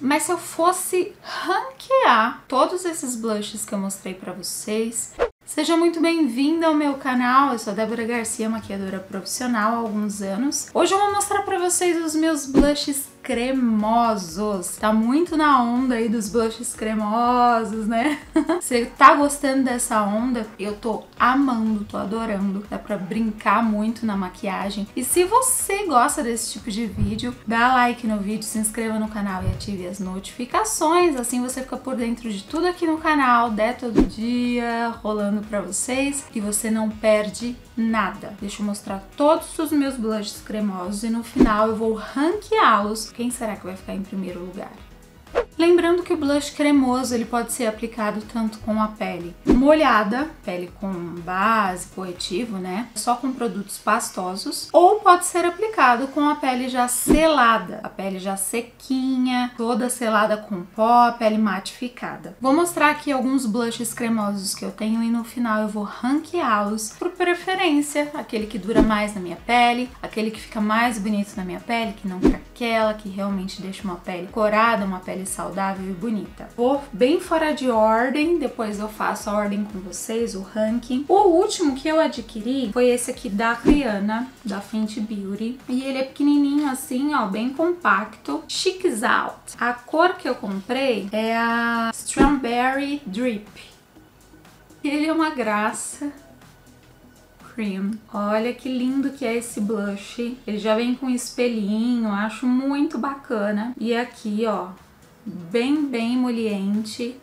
Mas se eu fosse ranquear todos esses blushes que eu mostrei pra vocês, Seja muito bem-vinda ao meu canal, eu sou Débora Garcia, maquiadora profissional há alguns anos. Hoje eu vou mostrar pra vocês os meus blushes cremosos. Tá muito na onda aí dos blushes cremosos, né? Você tá gostando dessa onda? Eu tô amando, tô adorando. Dá pra brincar muito na maquiagem. E se você gosta desse tipo de vídeo, dá like no vídeo, se inscreva no canal e ative as notificações. Assim você fica por dentro de tudo aqui no canal, der todo dia, rolando pra vocês. E você não perde nada. Deixa eu mostrar todos os meus blushes cremosos e no final eu vou ranqueá-los. Quem será que vai ficar em primeiro lugar? Lembrando que o blush cremoso ele pode ser aplicado tanto com a pele molhada, pele com base, corretivo, né? Só com produtos pastosos, ou pode ser aplicado com a pele já selada, a pele já sequinha, toda selada com pó, a pele matificada. Vou mostrar aqui alguns blushes cremosos que eu tenho e no final eu vou ranqueá-los por preferência, aquele que dura mais na minha pele, aquele que fica mais bonito na minha pele, que não craquela, que realmente deixa uma pele corada, uma pele saudável e bonita. Vou bem fora de ordem, depois eu faço a ordem com vocês, o ranking. O último que eu adquiri foi esse aqui da Rihanna, da Fenty Beauty. E ele é pequenininho assim, ó, bem compacto. Chics Out. A cor que eu comprei é a Strawberry Drip. Ele é uma graça. Cream. Olha que lindo que é esse blush. Ele já vem com espelhinho, acho muito bacana. E aqui, ó, bem, bem emoliente.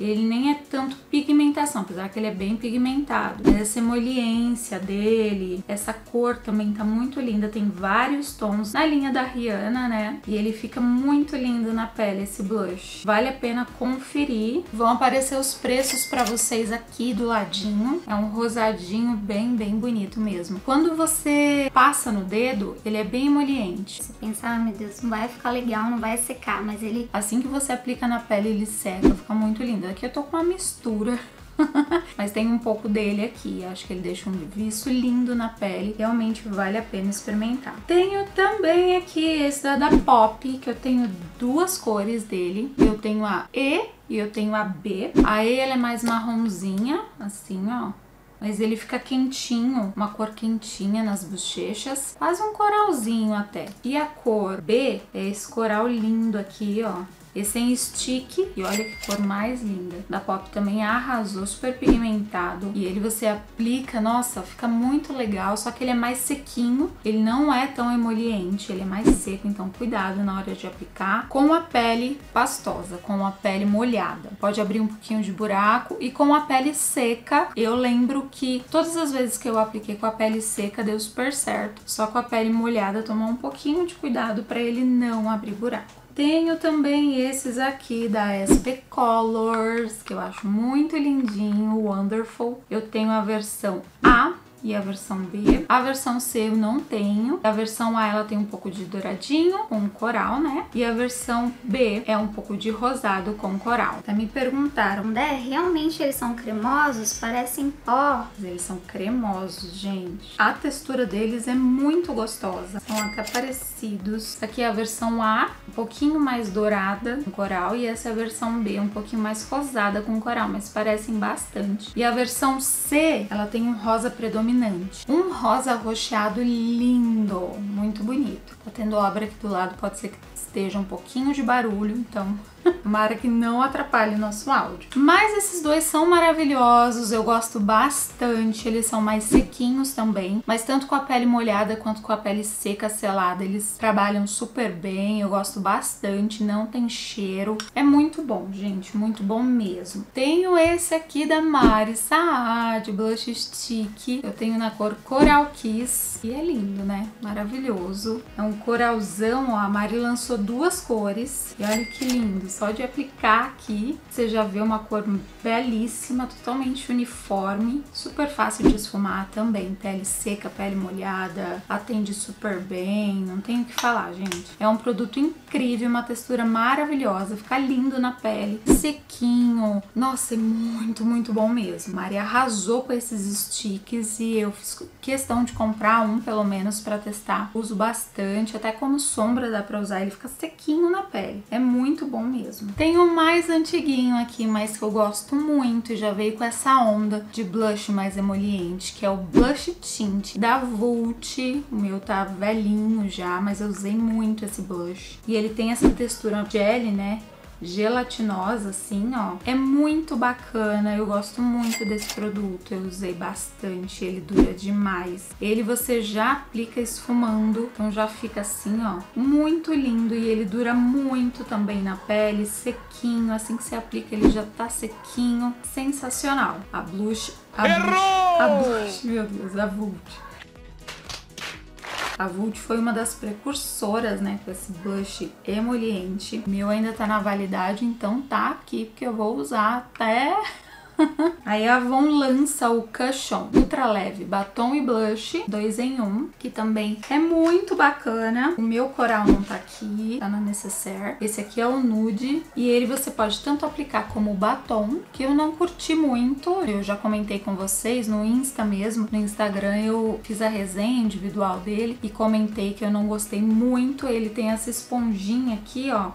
Ele nem é tanto pigmentação, apesar que ele é bem pigmentado. Mas essa emoliência dele, essa cor também tá muito linda. Tem vários tons na linha da Rihanna, né? E ele fica muito lindo na pele, esse blush. Vale a pena conferir. Vão aparecer os preços para vocês aqui do ladinho. É um rosadinho bem, bem bonito mesmo. Quando você passa no dedo, ele é bem emoliente. Você pensa, ah, meu Deus, não vai ficar legal, não vai secar, mas ele... Assim que você aplica na pele, ele seca, fica muito lindo. Aqui eu tô com uma mistura. Mas tem um pouco dele aqui, acho que ele deixa um viço lindo na pele, realmente vale a pena experimentar. Tenho também aqui esse da, da Pop, que eu tenho duas cores dele. Eu tenho a E e eu tenho a B. A E ela é mais marronzinha, assim, ó. Mas ele fica quentinho, uma cor quentinha nas bochechas, quase um coralzinho até. E a cor B é esse coral lindo aqui, ó esse é em stick e olha que cor mais linda. Da Pop também arrasou, super pigmentado. E ele você aplica, nossa, fica muito legal, só que ele é mais sequinho. Ele não é tão emoliente, ele é mais seco, então cuidado na hora de aplicar. Com a pele pastosa, com a pele molhada. Pode abrir um pouquinho de buraco. E com a pele seca, eu lembro que todas as vezes que eu apliquei com a pele seca deu super certo. Só com a pele molhada, tomar um pouquinho de cuidado para ele não abrir buraco. Tenho também esses aqui da SP Colors, que eu acho muito lindinho, wonderful. Eu tenho a versão A, e a versão B. A versão C eu não tenho. A versão A ela tem um pouco de douradinho com coral, né? E a versão B é um pouco de rosado com coral. Tá me perguntaram, Dé, realmente eles são cremosos? Parecem pó. Eles são cremosos, gente. A textura deles é muito gostosa. São até parecidos. Aqui é a versão A, um pouquinho mais dourada com coral. E essa é a versão B, um pouquinho mais rosada com coral, mas parecem bastante. E a versão C, ela tem um rosa predominante. Um rosa rocheado lindo, muito bonito. Tá tendo obra aqui do lado, pode ser que esteja um pouquinho de barulho, então Tomara que não atrapalhe o nosso áudio. Mas esses dois são maravilhosos, eu gosto bastante. Eles são mais sequinhos também, mas tanto com a pele molhada quanto com a pele seca, selada, eles trabalham super bem. Eu gosto bastante, não tem cheiro. É muito bom, gente, muito bom mesmo. Tenho esse aqui da Mari Saad, Blush Stick. Eu tenho na cor Coral Kiss e é lindo, né? Maravilhoso. É um coralzão, ó. A Mari lançou duas cores e olha que lindo Só de aplicar aqui, você já vê uma cor belíssima, totalmente uniforme, super fácil de esfumar também. Pele seca, pele molhada, atende super bem, não tenho o que falar, gente. É um produto incrível, uma textura maravilhosa, fica lindo na pele, sequinho. Nossa, é muito, muito bom mesmo. Maria arrasou com esses sticks e eu fiz questão de comprar um pelo menos para testar. Uso bastante, até como sombra dá para usar, ele fica sequinho na pele. É muito bom mesmo. Tem um mais antiguinho aqui, mas que eu gosto muito e já veio com essa onda de blush mais emoliente, que é o Blush Tint da Vult. O meu tá velhinho já, mas eu usei muito esse blush. E ele tem essa textura gel, né? Gelatinosa assim, ó. É muito bacana, eu gosto muito desse produto, eu usei bastante, ele dura demais. Ele você já aplica esfumando, então já fica assim, ó, muito lindo e ele dura muito também na pele, sequinho, assim que você aplica ele já tá sequinho, sensacional. A blush, a Errou! blush, a blush, meu Deus, a Vult. A Vult foi uma das precursoras, né, com esse blush emoliente. O meu ainda tá na validade, então tá aqui, porque eu vou usar até Aí a Avon lança o Cushion Ultra Leve Batom e Blush 2 em 1, que também é muito bacana. O meu coral não tá aqui, tá na necessaire. Esse aqui é o Nude e ele você pode tanto aplicar como batom, que eu não curti muito. Eu já comentei com vocês no Insta mesmo, no Instagram eu fiz a resenha individual dele e comentei que eu não gostei muito. Ele tem essa esponjinha aqui, ó,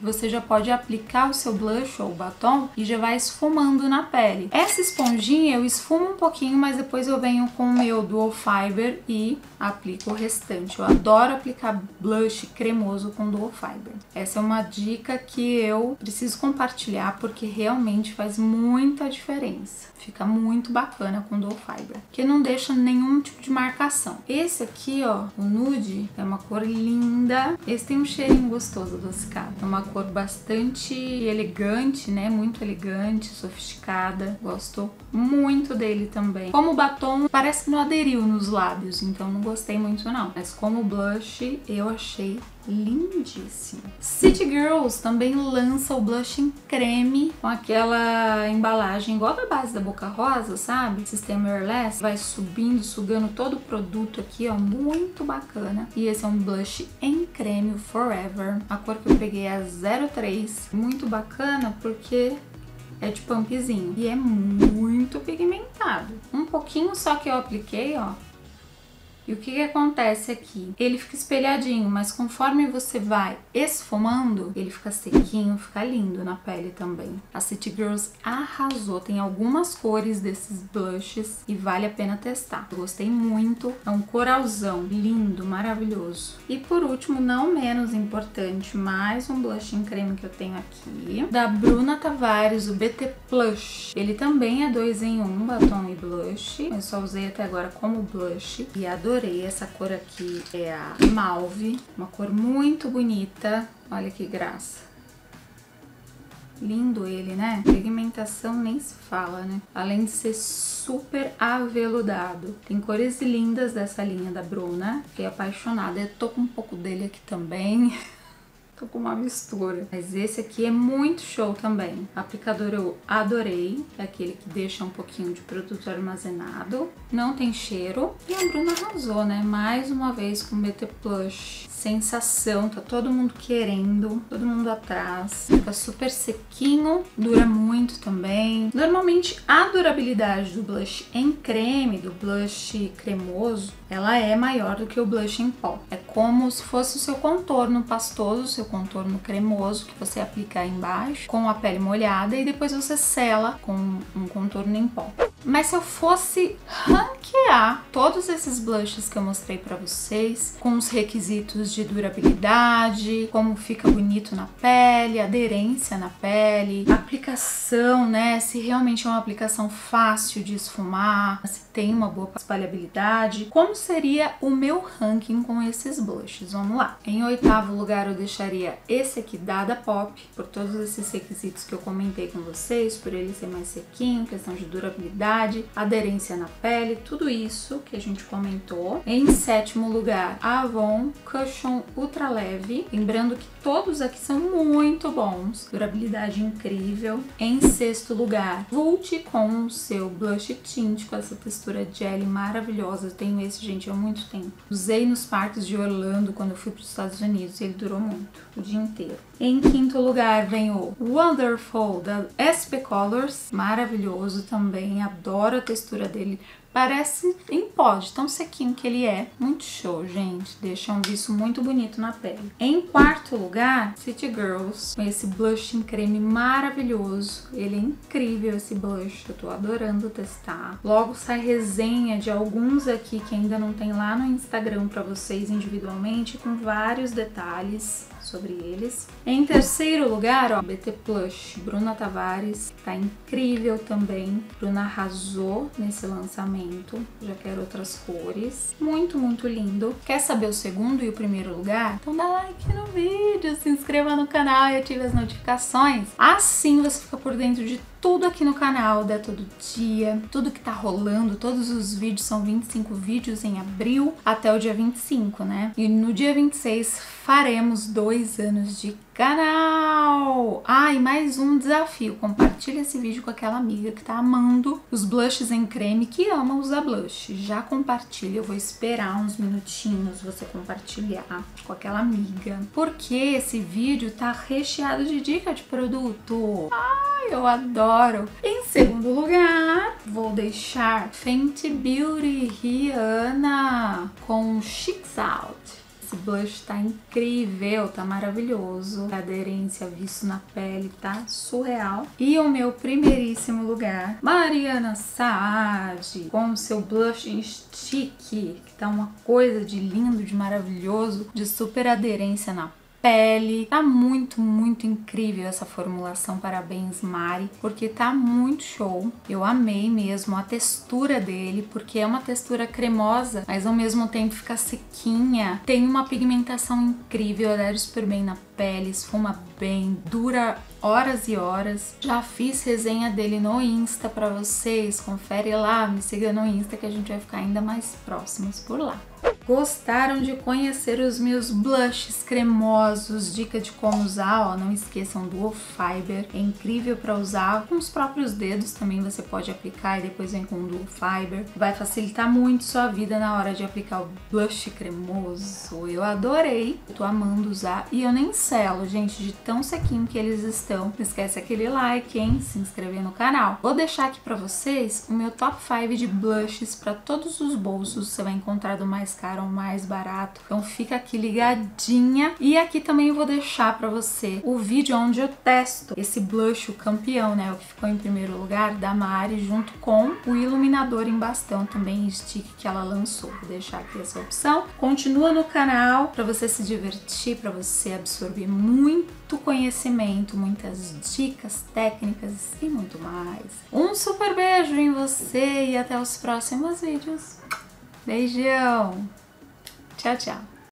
você já pode aplicar o seu blush ou batom e já vai esfumando na pele. Essa esponjinha eu esfumo um pouquinho, mas depois eu venho com o meu Dual Fiber e aplico o restante. Eu adoro aplicar blush cremoso com Dual Fiber. Essa é uma dica que eu preciso compartilhar porque realmente faz muita diferença. Fica muito bacana com Dual Fiber, que não deixa nenhum tipo de marcação. Esse aqui, ó, o nude, é uma cor linda. Esse tem um cheirinho gostoso adocicado. É uma cor bastante elegante, né? Muito elegante, sofisticada. Gosto muito dele também. Como batom, parece que não aderiu nos lábios, então não gostei muito não. Mas como blush, eu achei lindíssimo. City Girls também lança o blush em creme com aquela embalagem igual da base da Boca Rosa, sabe? Sistema Airless, vai subindo, sugando todo o produto aqui, ó, muito bacana. E esse é um blush em creme Forever. A cor que eu peguei é a 03, muito bacana porque é de pumpzinho e é muito pigmentado. Um pouquinho só que eu apliquei, ó, e o que, que acontece aqui? Ele fica espelhadinho, mas conforme você vai esfumando, ele fica sequinho, fica lindo na pele também. A City Girls arrasou, tem algumas cores desses blushes e vale a pena testar. Gostei muito, é um coralzão lindo, maravilhoso. E por último, não menos importante, mais um blush em creme que eu tenho aqui, da Bruna Tavares, o BT Plush. Ele também é dois em um, batom e blush. Eu só usei até agora como blush e adorei adorei essa cor aqui, é a Malve, uma cor muito bonita, olha que graça. Lindo ele, né? Pigmentação nem se fala, né? Além de ser super aveludado. Tem cores lindas dessa linha da Bruna. Fiquei apaixonada. Eu tô com um pouco dele aqui também. Tô com uma mistura. Mas esse aqui é muito show também. Aplicador eu adorei. É aquele que deixa um pouquinho de produto armazenado. Não tem cheiro. E a Bruna arrasou, né? Mais uma vez com BT Plush sensação, tá todo mundo querendo, todo mundo atrás. Fica super sequinho, dura muito também. Normalmente a durabilidade do blush em creme, do blush cremoso, ela é maior do que o blush em pó. É como se fosse o seu contorno pastoso, o seu contorno cremoso que você aplica embaixo com a pele molhada e depois você sela com um contorno em pó. Mas se eu fosse ranquear todos esses blushes que eu mostrei para vocês, com os requisitos de durabilidade, como fica bonito na pele, aderência na pele, aplicação, né? Se realmente é uma aplicação fácil de esfumar, se tem uma boa espalhabilidade, como seria o meu ranking com esses blushes? Vamos lá. Em oitavo lugar eu deixaria usaria esse aqui da Ada Pop, por todos esses requisitos que eu comentei com vocês, por ele ser mais sequinho, questão de durabilidade, aderência na pele, tudo isso que a gente comentou. Em sétimo lugar, Avon Cushion Ultra Leve, lembrando que todos aqui são muito bons, durabilidade incrível. Em sexto lugar, Vult com o seu blush tint com essa textura jelly maravilhosa. Eu tenho esse, gente, há muito tempo. Usei nos parques de Orlando quando eu fui para os Estados Unidos e ele durou muito, o dia inteiro. Em quinto lugar vem o Wonderful da SP Colors, maravilhoso também, adoro a textura dele. Parece em pó, de tão sequinho que ele é. Muito show, gente. Deixa um viço muito bonito na pele. Em quarto lugar, City Girls, com esse blush em creme maravilhoso. Ele é incrível, esse blush. Eu tô adorando testar. Logo sai resenha de alguns aqui que ainda não tem lá no Instagram para vocês individualmente, com vários detalhes sobre eles. Em terceiro lugar, ó, BT Plush, Bruna Tavares, tá incrível também. Bruna arrasou nesse lançamento, já quero outras cores. Muito, muito lindo. Quer saber o segundo e o primeiro lugar? Então dá like no vídeo, se inscreva no canal e ative as notificações. Assim você fica por dentro de tudo aqui no canal, dá todo dia, tudo que tá rolando, todos os vídeos, são 25 vídeos em abril até o dia 25, né? E no dia 26 faremos dois anos de canal! Ah, e mais um desafio, compartilha esse vídeo com aquela amiga que tá amando os blushes em creme, que ama usar blush. Já compartilha, eu vou esperar uns minutinhos você compartilhar com aquela amiga, porque esse vídeo tá recheado de dica de produto. Ai, eu adoro! Em segundo lugar, vou deixar Fenty Beauty Rihanna com Chicks Out. Esse blush tá incrível, tá maravilhoso. A aderência visto na pele tá surreal. E o meu primeiríssimo lugar, Mariana Saad, com o seu blush em stick, que tá uma coisa de lindo, de maravilhoso, de super aderência na pele. Tá muito, muito incrível essa formulação. Parabéns, Mari, porque tá muito show. Eu amei mesmo a textura dele, porque é uma textura cremosa, mas ao mesmo tempo fica sequinha. Tem uma pigmentação incrível, adere super bem na pele, esfuma bem, dura horas e horas. Já fiz resenha dele no Insta para vocês, confere lá, me siga no Insta que a gente vai ficar ainda mais próximos por lá. Gostaram de conhecer os meus blushes cremosos? Dica de como usar, ó, não esqueçam do Fiber, é incrível para usar com os próprios dedos também você pode aplicar e depois vem com o Duo Fiber. Vai facilitar muito sua vida na hora de aplicar o blush cremoso. Eu adorei, tô amando usar e eu nem selo, gente, de tão sequinho que eles estão. Não esquece aquele like, hein? Se inscrever no canal. Vou deixar aqui para vocês o meu top 5 de blushes para todos os bolsos. Você vai encontrar do mais caro ao mais barato. Então fica aqui ligadinha. E aqui também vou deixar para você o vídeo onde eu testo esse blush, o campeão, né? O que ficou em primeiro lugar, da Mari, junto com o iluminador em bastão também, stick que ela lançou. Vou deixar aqui essa opção. Continua no canal para você se divertir, para você absorver muito conhecimento, muitas dicas, técnicas e muito mais. Um super beijo em você e até os próximos vídeos. Beijão! Tchau, tchau!